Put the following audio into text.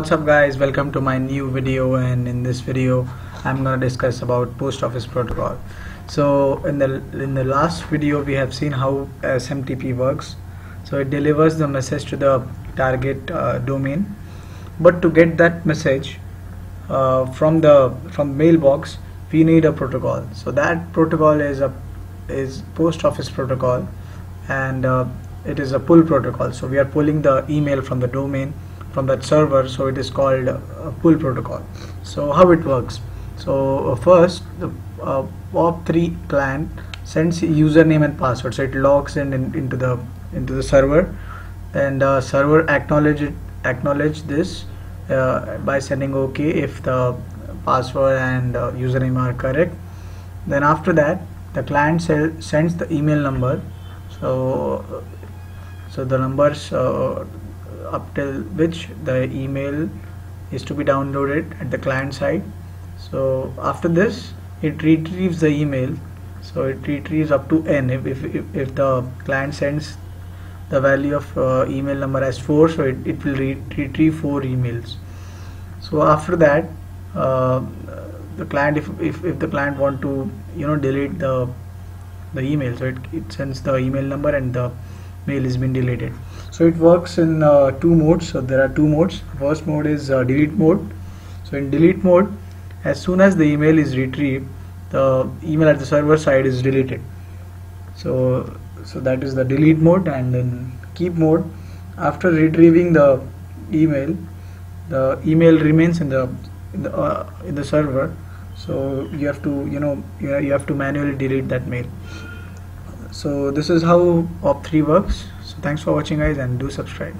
what's up guys? Welcome to my new video and in this video I'm gonna discuss about post office protocol. So in the in the last video we have seen how SMTP works. So it delivers the message to the target uh, domain. But to get that message uh, from the from mailbox we need a protocol. So that protocol is a is post office protocol and uh, it is a pull protocol. So we are pulling the email from the domain from that server so it is called a pull protocol. So how it works? So uh, first the uh, POP3 client sends username and password. So it logs in, in into the into the server. And uh, server acknowledge it acknowledge this uh, by sending OK if the password and uh, username are correct. Then after that the client sends the email number. So so the numbers uh, up till which the email is to be downloaded at the client side. So after this it retrieves the email. So it retrieves up to n. If, if, if, the client sends the value of uh, email number as 4 so it, it will re retrieve 4 emails. So after that uh, the client if, if, if the client want to you know delete the the email so it, it sends the email number and the mail is been deleted. So it works in uh, two modes. So there are two modes. First mode is uh, delete mode. So in delete mode as soon as the email is retrieved the email at the server side is deleted. So so that is the delete mode and then keep mode. After retrieving the email the email remains in the in the, uh, in the server. So you have to you know you have to manually delete that mail so this is how POP3 works. So thanks for watching guys and do subscribe